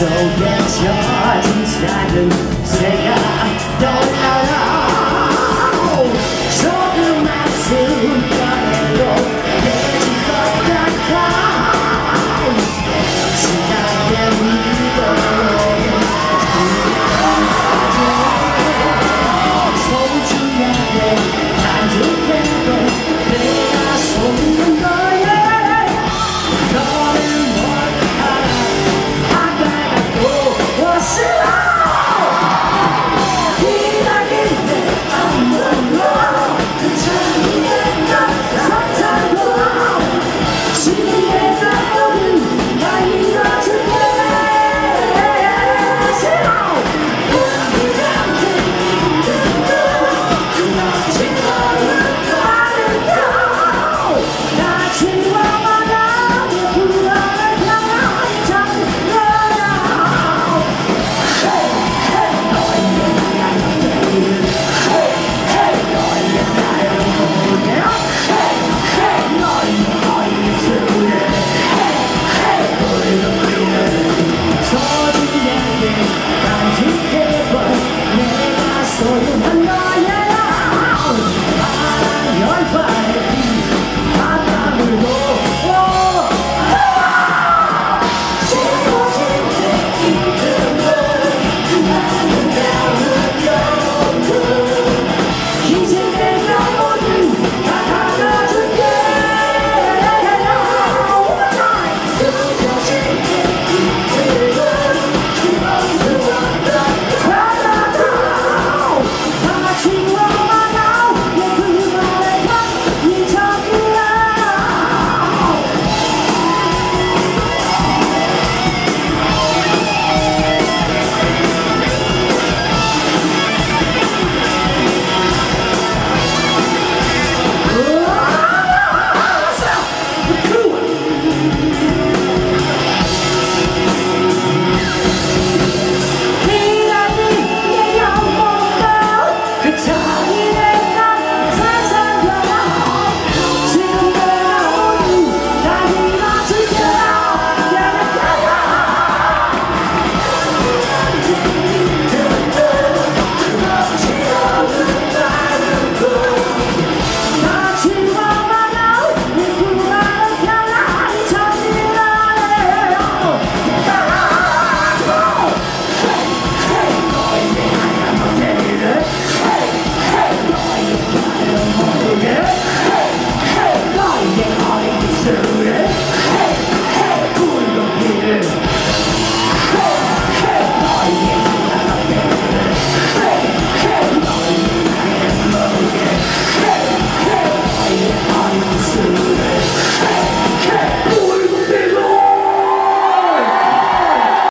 So get your heart right and say don't allow I'm not